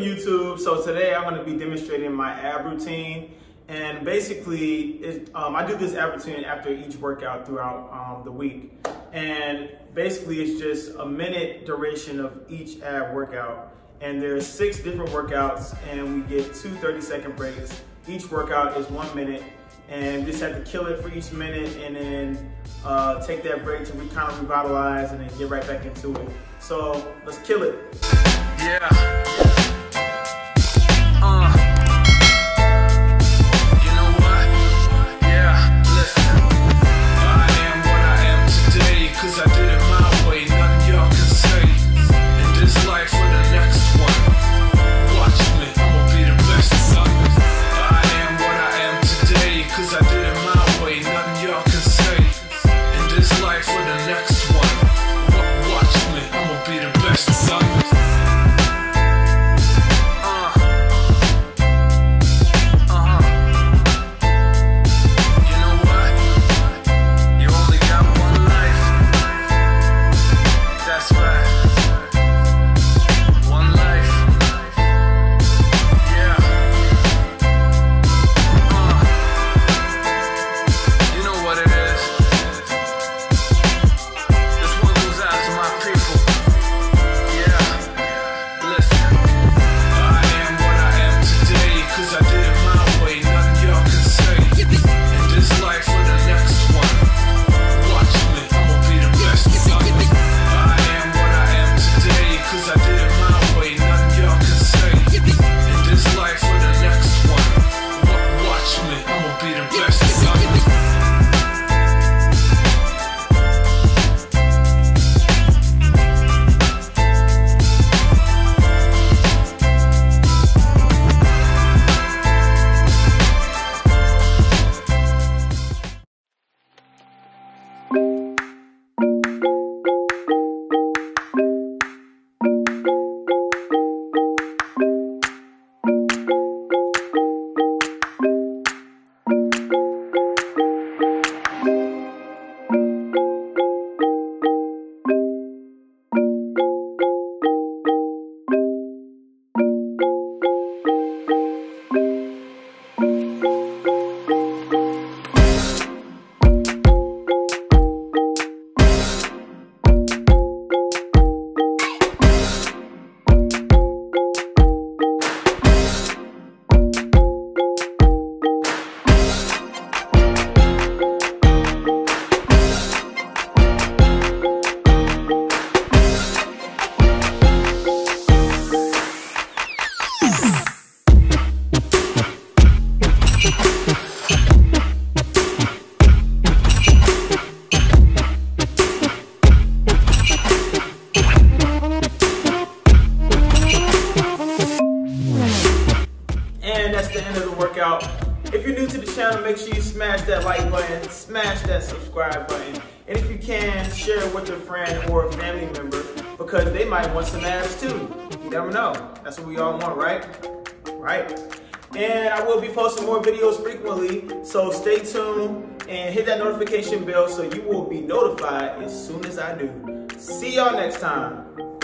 YouTube. So today I'm going to be demonstrating my ab routine. And basically, it, um, I do this ab routine after each workout throughout um, the week. And basically, it's just a minute duration of each ab workout. And there's six different workouts, and we get two 30 second breaks. Each workout is one minute, and just have to kill it for each minute, and then uh, take that break to kind of revitalize, and then get right back into it. So let's kill it. Yeah. And that's the end of the workout. If you're new to the channel, make sure you smash that like button, smash that subscribe button. And if you can, share it with a friend or a family member because they might want some abs too. You never know. That's what we all want, right? Right. And I will be posting more videos frequently, so stay tuned and hit that notification bell so you will be notified as soon as I do. See y'all next time.